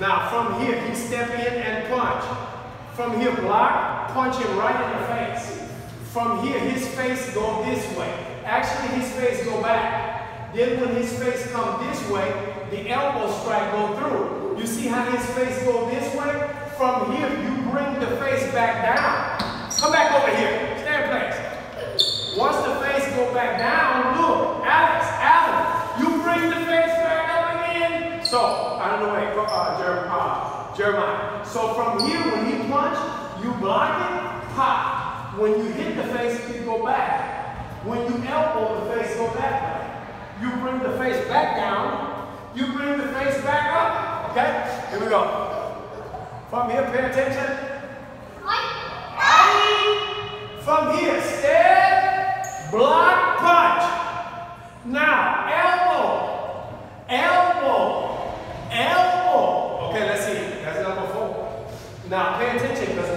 Now from here, he step in and punch. From here, block, punch him right in the face. From here, his face go this way. Actually, his face go back. Then when his face come this way, the elbow strike go through. You see how his face go this way? From here, you bring the face back down. Come back over here. Stay in place. Once the face go back down, look, Alex, Alan, you bring the face back up again. So, I don't know, wait, uh, Jeremiah, Jeremiah. So from here, when he punch, you block it, pop. When you hit the face, you go back. When you elbow, the face go back. You bring the face back down. You bring the face back up. Okay? Here we go. From here, pay attention. From here, step, block, punch. Now, elbow, elbow, elbow. Okay, let's see. That's number four. Now, pay attention because